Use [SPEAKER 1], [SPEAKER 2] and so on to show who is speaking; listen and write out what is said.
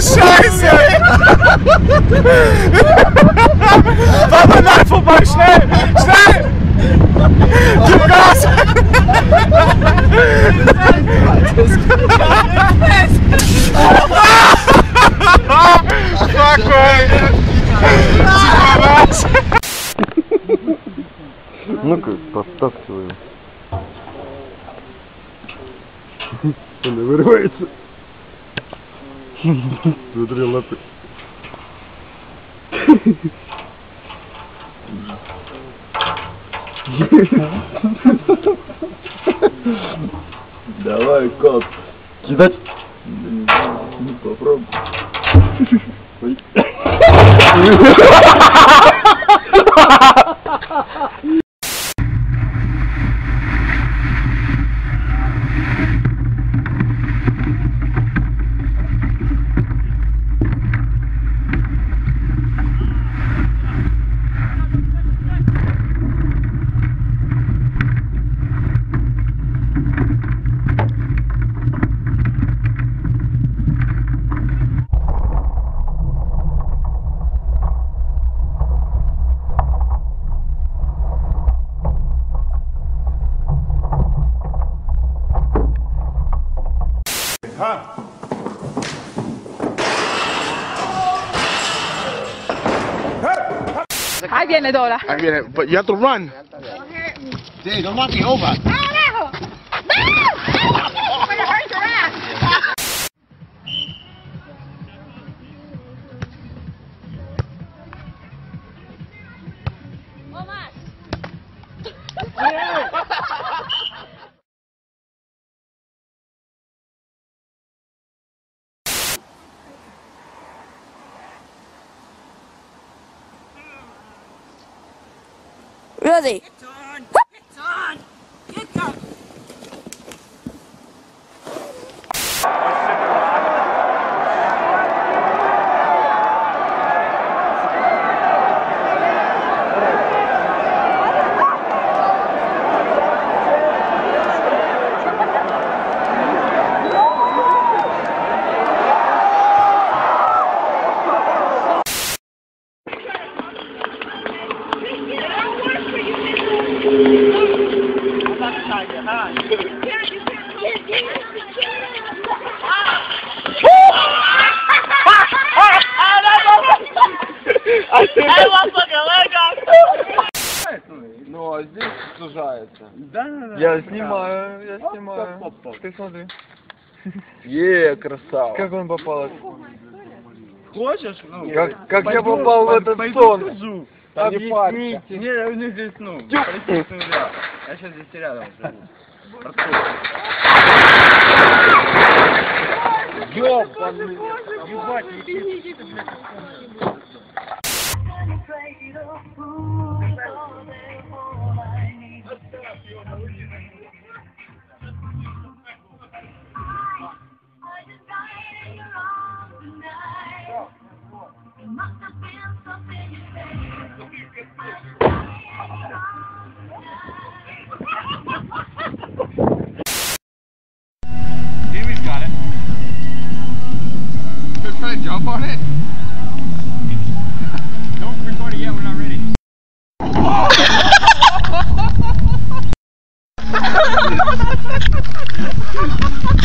[SPEAKER 1] Scheiße! Papa, nein, vorbei, schnell! Schnell! Gib Gas! Fuck, man!
[SPEAKER 2] Ну-ка, поставьте его. Он вырывается. Смотри, лапы. Давай, кот. Кидать? Ну, попробуй. Ой. Huh?
[SPEAKER 3] Ahí viene Dora.
[SPEAKER 1] Ahí viene, but you have to run.
[SPEAKER 2] Don't hurt me.
[SPEAKER 3] Dude, don't knock me over.
[SPEAKER 4] Ready?
[SPEAKER 1] Ну, а здесь сужается.
[SPEAKER 2] Да, да, да.
[SPEAKER 1] Я снимаю, я снимаю. Ты смотри. Е, красава. Как он попал?
[SPEAKER 2] Хочешь? Ну,
[SPEAKER 1] Как, как я
[SPEAKER 2] пойду-
[SPEAKER 1] попал в этот
[SPEAKER 2] пойду
[SPEAKER 1] сон?
[SPEAKER 2] скажу.
[SPEAKER 1] Объясните.
[SPEAKER 2] Не, у них здесь, ну. Я сейчас здесь рядом живу. Откуда? Ёбаный, ебать, летит.
[SPEAKER 1] Ha ha ha!